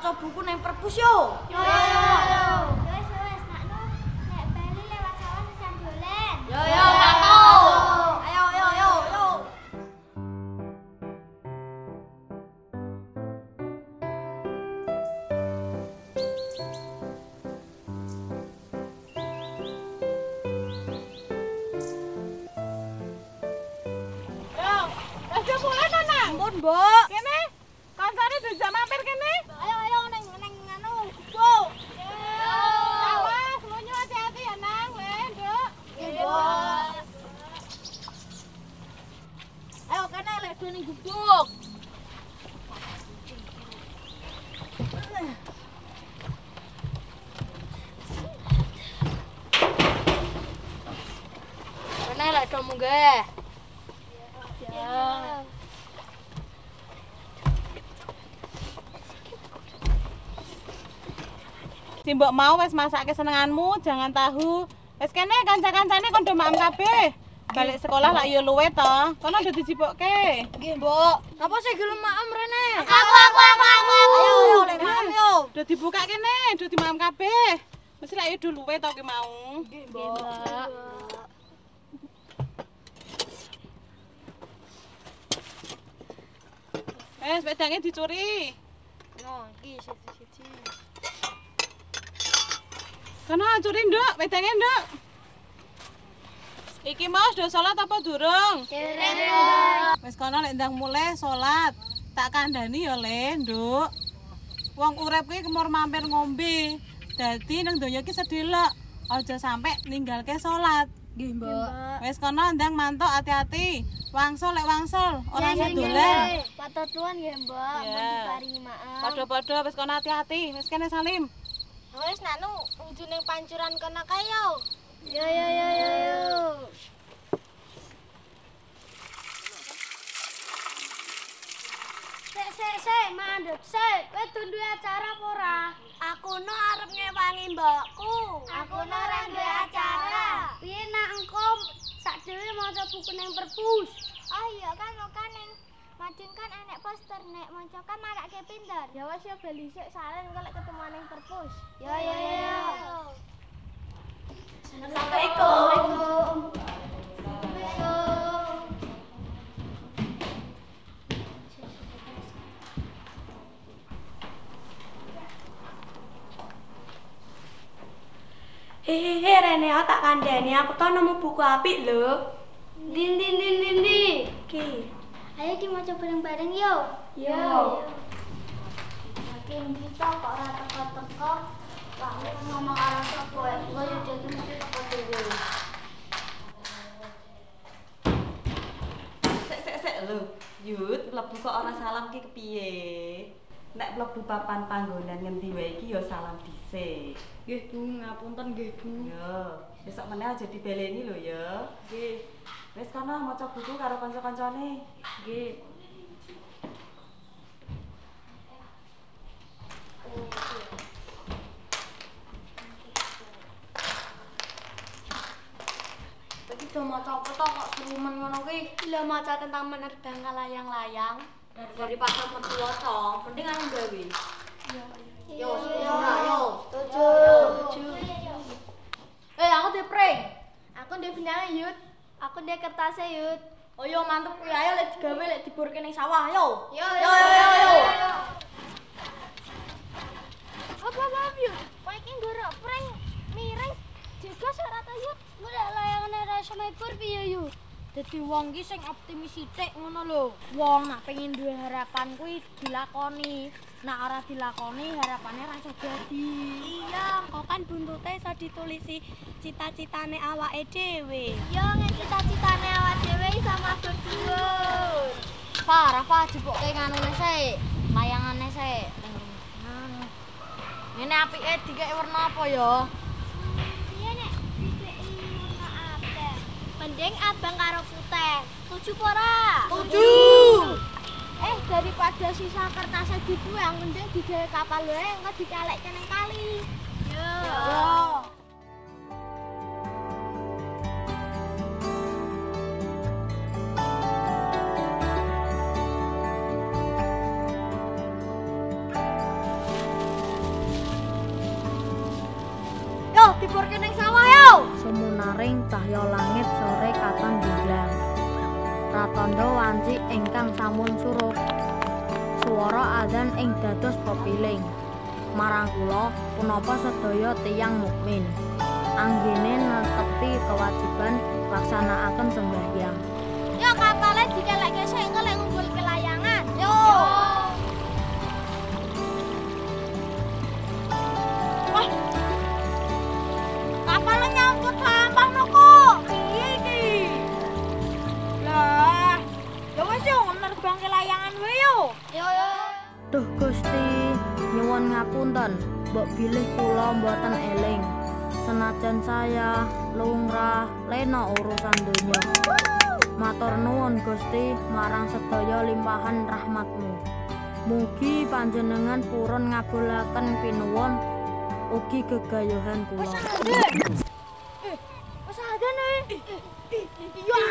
Maca buku ning perpus yo. Yo yo yo. Wes wes nakno. Nek bali lewat sawah sesan dolen. Yo yo tau. Ayo yo yo yo. Yo, wis mulai to? Ampun, Mbok. Kene. Kancane dijak mampir kene. Ayo ayo neng neng anu. Bu. Awas, lunyu hati-hati ya, Nang. Le, Nduk. Ayo lek dene gubuk. Kene lek do munggah. Ya. Mau wis masake senenganmu, jangan tahu. Wis kene kanca-kancane kon do maem kabeh. Balik sekolah lak yo luwe to. Kono do dijipokke. Nggih, Mbok. Napa sih gelem maem rene? Aku aku aku aku. Ayo yo lek maem yo. Do dibuka kene, do dimaem kabeh. Mesti lak yo do luwe to ki mau. Nggih, Mbok. Wes pedange dicuri. Yo, iki siji-siji. Kono curi nduk, pedange nduk. Iki mau do salat apa durung? Wis kono lek ndang mulai salat. Tak kandhani ya Le, Nduk. Wong urip kuwi kemur mampir ngombe. Dadi nang donya ki sedelok. Aja sampe ninggalke salat. Nggih, Mbok. Wis kono ndang mantuk ati-ati. Wangsul lek wangsul, ora usah dolen. Patut tuan ya, Mbak. Iya. Mun diparingi maaf. Padha-padha wis kono ati-ati. Wis kene Salim. Wes nanu ujune pancuran kena kayo. Yo yo yo yo yo. Sik sik sik mandek sik. Kowe duwe acara apa ora? Aku no arep ngewangi mbokku. Aku no ora duwe acara. Piye nak engko sak dhewe maca buku ning perpus? Oh iya kan kan ning Madin kan enek poster nek maca kan marake pinter. Ya wis ya beli sik salen engko ketemu ning perpus. Yo yo yo. Assalamualaikum. Hehehe Rene aku tak kandhani aku tau nemu buku apik lho. Din din din din di. Ki. Ayo dimaca bareng-bareng yo. Yo. Makin kita kok ora teko-teko. Ngomong arah mlebu kok ora salam ki kepiye? Nek mlebu papan panggonan ngendi wae iki ya salam dhisik. Nggih, Bu, ngapunten nggih, Bu. Yo, besok meneh aja dibeleni lho ya. Nggih. Wis kono maca buku karo kanca-kancane. Nggih. Kok serumen ngono kuwi? Lha maca tentang menerbang layang-layang. Daripada metu waca, mending anu gawe. Yo, Yo, setuju, yo. Setuju. Eh, aku di prank. Aku ndek benang yut. Aku ndek kertasnya yut. Oh yo mantep kuwi ayo lek digawe lek diburke ning sawah yo. Yo yo yo yo. Apa maaf yut? Kowe iki nggorok prank miring. Juga syarat yut. Mulai layangane rasa mebur piye yut? Dadi wong ki sing optimis sithik ngono lho. Wong nak pengen duwe harapan kuwi dilakoni. Nak ora dilakoni harapannya ra iso jadi. Iya, kok kan buntute iso ditulisi cita-citane awake dhewe. Yo ngene cita-citane awak dhewe iso mabur dhuwur. Pak, Rafa dipoke nganune sik. Layangane sik. Ngene apike dikek warna apa ya? Iya nek dikeki warna abang. Mending abang Tujuh pora. Tujuh. Eh daripada sisa kertasnya gitu, dibuang mending digawe kapal yang nggak dikalek nang kali. Yo. Yo. tibur ning sawah yo. Semunare Cahyo langit sore katon bilang. Ratondo wanci ingkang samun surup. Suara adzan ing dados pepiling. Marang kula punapa sedaya tiyang mukmin. Anggene netepi kewajiban laksanakaken sembahyang. Yo kapale dikalekke sik engko Yo yo. Duh Gusti, nyuwun ngapunten, mbok bilih kula mboten eling. Senajan saya lumrah lena urusan donya. Matur nuwun Gusti marang sedaya limpahan rahmatmu. Mugi panjenengan purun ngabulaken pinuwun ugi gegayuhan kula. Wes nih. Yo aku